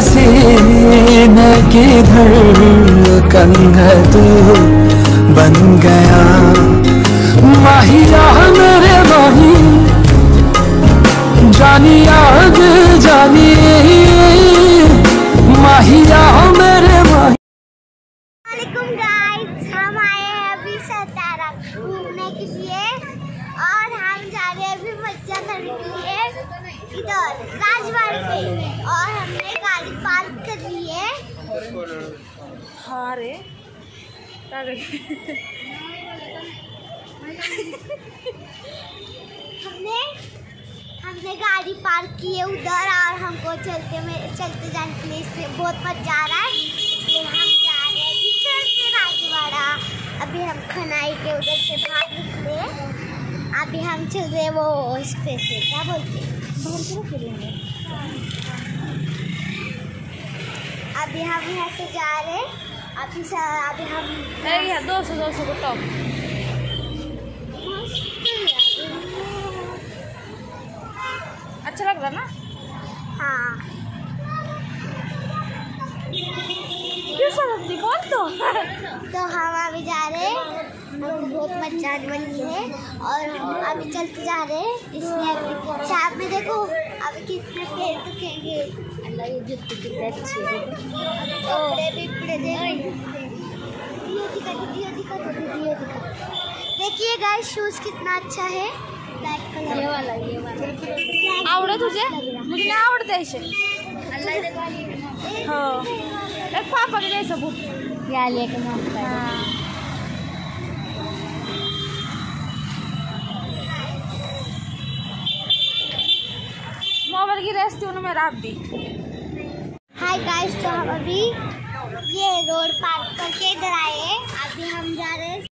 सीने की धड़कन है तू बन गया। माहिया मेरे माही, जानी आग, जानी माहिया मेरे माही। हम आए घूमने के लिए और हम जा रहे हैं अभी इधर राजवाड़ी पे। और हम रे हमने हमने गाड़ी पार्क की है उधर और हमको चलते में, चलते जाने के लिए बहुत मज़ा आ रहा है। हम जा रहे हैं अभी हम खनाई के उधर से बाहर निकले। अभी हम चल रहे वो इसके से, क्या बोलते हैं? अभी हम यहाँ से जा रहे हैं। दो सौ दो सौ अच्छा लग रहा ना? हाँ क्यों तो? तो हम अभी जा रहे हैं। बहुत आने वाली है और अभी चलते जा रहे हैं। इसलिए अभी शाम में देखो, अभी कितने पेड़ दिखेंगे अल्लाह ये जूते कितने अच्छे हैं। कपड़े भी देखिए गाइस शूज़ कितना अच्छा है। ब्लैक कलर ये वाला ये वाला। आवडे तुझे? मुझे नाही आवडते असे हो एक पापा द्यायचं बुक या लेके मोबाइल की रेस्ट मेरा आप भी हाय गाइस तो हम अभी ये रोड पार करके इधर आए अभी हम जा रहे हैं